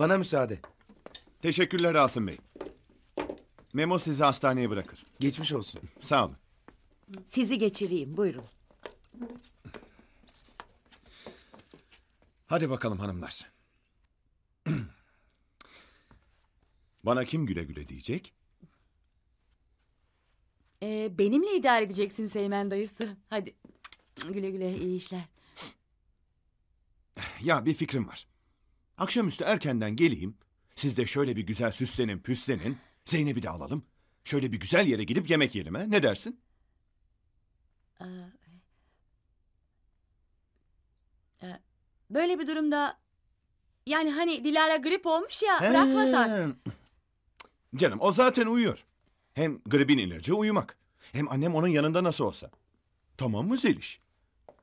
Bana müsaade. Teşekkürler Asım Bey. Memo sizi hastaneye bırakır. Geçmiş olsun. Sağ olun. Sizi geçireyim buyurun. Hadi bakalım hanımlar. Bana kim güle güle diyecek? Ee, benimle idare edeceksin Seymen dayısı. Hadi güle güle iyi işler. Ya bir fikrim var. Akşamüstü erkenden geleyim. Siz de şöyle bir güzel süslenin püslenin. Zeynep'i de alalım. Şöyle bir güzel yere gidip yemek yiyelim ha? Ne dersin? Böyle bir durumda yani hani Dilara grip olmuş ya. He. Canım o zaten uyuyor. Hem gripin ilacı uyumak. Hem annem onun yanında nasıl olsa. Tamam mı Zeliş?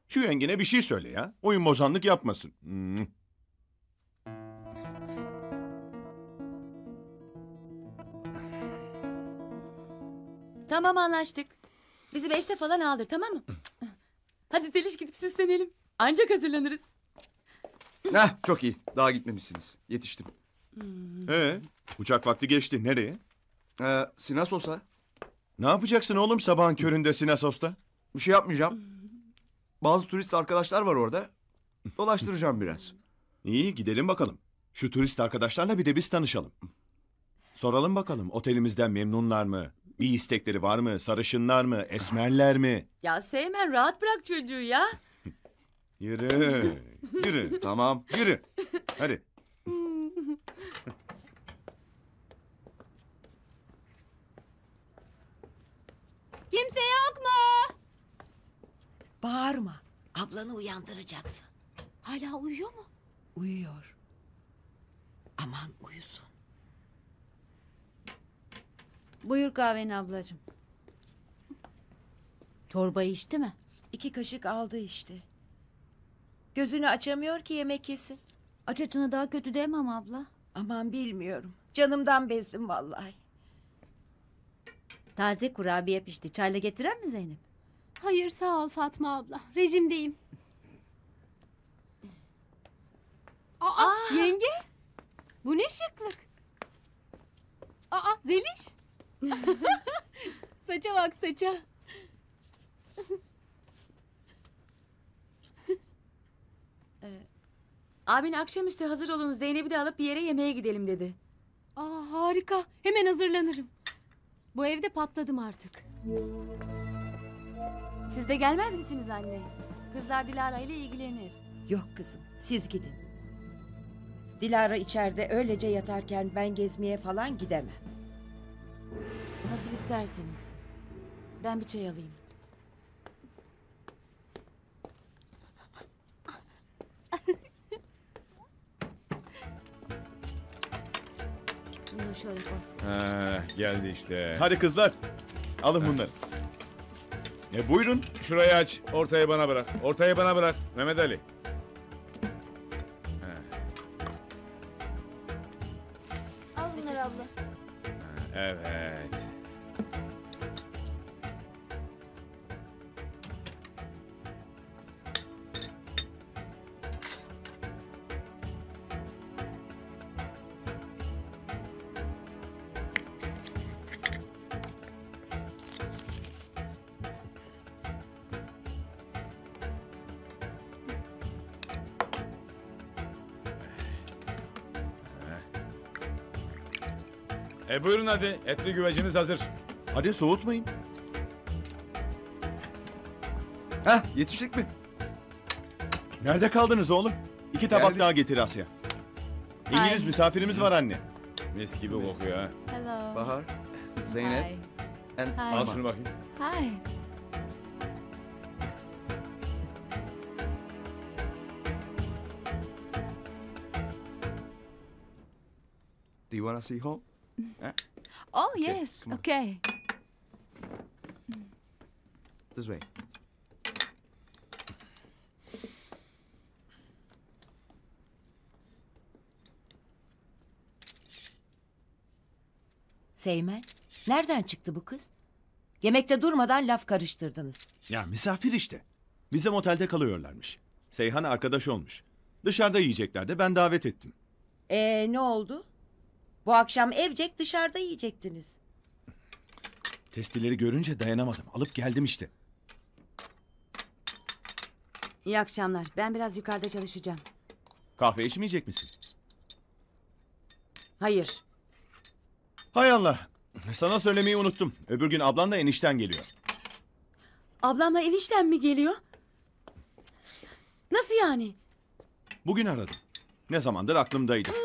Şu yengene bir şey söyle ya. Oyun bozanlık yapmasın. Hmm. Tamam anlaştık. Bizi beşte falan aldır tamam mı? Hadi Zeliş gidip süslenelim. Ancak hazırlanırız. Heh, çok iyi. Daha gitmemişsiniz. Yetiştim. Ee, uçak vakti geçti. Nereye? Ee, Sinasos'a Ne yapacaksın oğlum sabahın köründe Sinasos'ta? bir şey yapmayacağım. Bazı turist arkadaşlar var orada. Dolaştıracağım biraz. İyi gidelim bakalım. Şu turist arkadaşlarla bir de biz tanışalım. Soralım bakalım otelimizden memnunlar mı? Bir istekleri var mı? Sarışınlar mı? Esmerler mi? Ya Seymen rahat bırak çocuğu ya. Yürü. Yürü. Tamam. Yürü. Hadi. Kimse yok mu? Bağırma. Ablanı uyandıracaksın. Hala uyuyor mu? Uyuyor. Aman uyusun. Buyur kahveni ablacığım. Çorbayı içti mi? İki kaşık aldı işte. Gözünü açamıyor ki yemek yesin. Aç açına daha kötü demem abla. Aman bilmiyorum. Canımdan bezdim vallahi. Taze kurabiye pişti. Çayla getirer mi Zeynep? Hayır sağ ol Fatma abla. Rejimdeyim. Aa, yenge. Bu ne şıklık. Aa Zeliş. saça bak saça. Abin akşamüstü hazır olun Zeynep'i de alıp bir yere yemeğe gidelim dedi. Aa harika. Hemen hazırlanırım. Bu evde patladım artık. Siz de gelmez misiniz anne? Kızlar Dilara ile ilgilenir. Yok kızım siz gidin. Dilara içeride öylece yatarken ben gezmeye falan gidemem. Nasıl isterseniz. Ben bir çay alayım. Bunu şöyle koy. Ha, geldi işte. Hadi kızlar. Alın bunları. E buyurun. Şurayı aç. Ortayı bana bırak. Ortayı bana bırak. Mehmet Ali. E buyurun hadi. Etli güveciniz hazır. Hadi soğutmayın. Heh, yetiştik mi? Nerede kaldınız oğlum? İki tabak Geldik. daha getir Asya. İngiliz Ay. misafirimiz var anne. Mis gibi kokuyor ha. Hello. Bahar, Zeynep, Hi. and Hi. Al şunu bakayım. Hi. Do you want to see home? Oh yes. come on. Okay. This way. Seymen nereden çıktı bu kız? Yemekte durmadan laf karıştırdınız. Ya misafir işte. Bizim otelde kalıyorlarmış. Seyhan arkadaş olmuş. Dışarıda yiyecekler de ben davet ettim. Ee ne oldu? Bu akşam evcek dışarıda yiyecektiniz. Testileri görünce dayanamadım. Alıp geldim işte. İyi akşamlar. Ben biraz yukarıda çalışacağım. Kahve içmeyecek misin? Hayır. Hay Allah. Sana söylemeyi unuttum. Öbür gün ablan da enişten geliyor. Ablamla enişten mi geliyor? Nasıl yani? Bugün aradım. Ne zamandır aklımdaydı.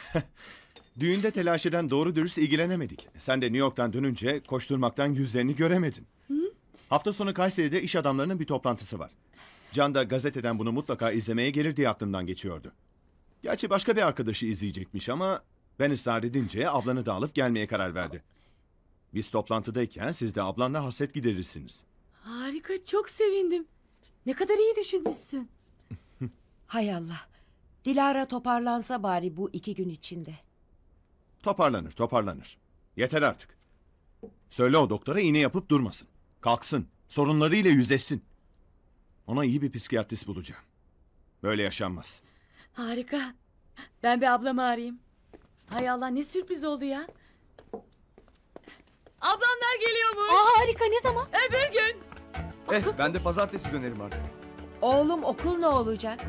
Düğünde telaş eden doğru dürüst ilgilenemedik. Sen de New York'tan dönünce koşturmaktan yüzlerini göremedin. Hafta sonu Kayseri'de iş adamlarının bir toplantısı var. Can da gazeteden bunu mutlaka izlemeye gelir diye aklımdan geçiyordu. Gerçi başka bir arkadaşı izleyecekmiş ama ben ısrar edince ablanı da alıp gelmeye karar verdi. Biz toplantıdayken siz de ablanla hasret giderirsiniz. Harika. Çok sevindim. Ne kadar iyi düşünmüşsün. Hay Allah. Dilara toparlansa bari bu iki gün içinde. Toparlanır, toparlanır. Yeter artık. Söyle o doktora iğne yapıp durmasın. Kalksın, sorunlarıyla yüzleşsin. Ona iyi bir psikiyatrist bulacağım. Böyle yaşanmaz. Harika. Ben bir ablamı arayayım. Hay Allah ne sürpriz oldu ya. Ablamlar geliyormuş. Aa harika ne zaman? Öbür gün. Eh ben de pazartesi dönerim artık. Oğlum okul ne olacak?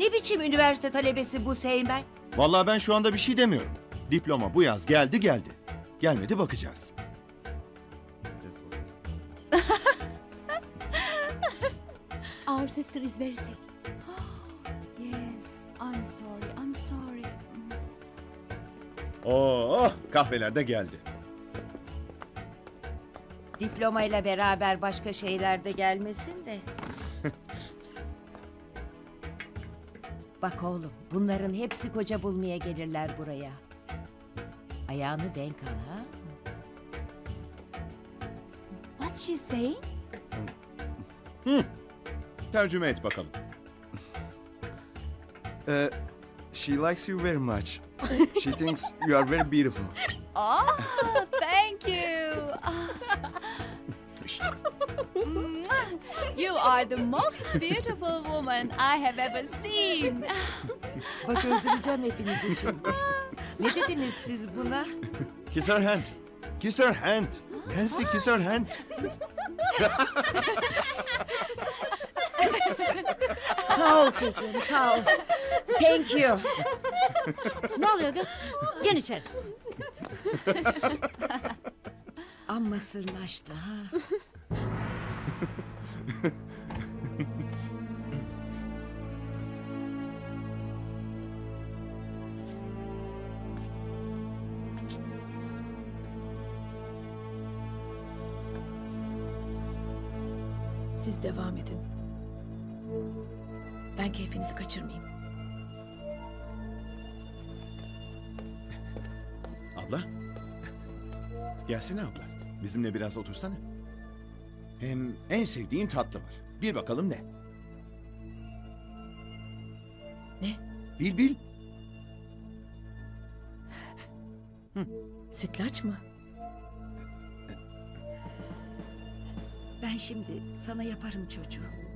Ne biçim üniversite talebesi bu Seymen? Vallahi ben şu anda bir şey demiyorum. Diploma bu yaz geldi geldi. Gelmedi bakacağız. Our sister is very sick. yes, I'm sorry, I'm sorry. Oo, kahveler de geldi. Diplomayla beraber başka şeyler de gelmesin de. Bak oğlum bunların hepsi koca bulmaya gelirler buraya. Ayağını denk al ha. What's she saying? Tercüme et bakalım. Eh, she likes you very much. She thinks you are very beautiful. Oh, thank you. İşte, You are the most beautiful woman I have ever seen. Bak öldüreceğim hepinizi şimdi. ne dediniz siz buna? kiss her hand. Kiss her hand. Nancy kiss her hand. Sağ ol çocuğum sağ ol. Thank you. Ne oluyor kız? Gel içeri. Amma sırnaştı ha. Siz devam edin. Ben keyfinizi kaçırmayayım. Abla. Gelsene abla. Bizimle biraz otursana. Hem en sevdiğin tatlı var. Bir bakalım ne? Ne? Bil bil. Sütlaç mı? Ben şimdi sana yaparım çocuğum.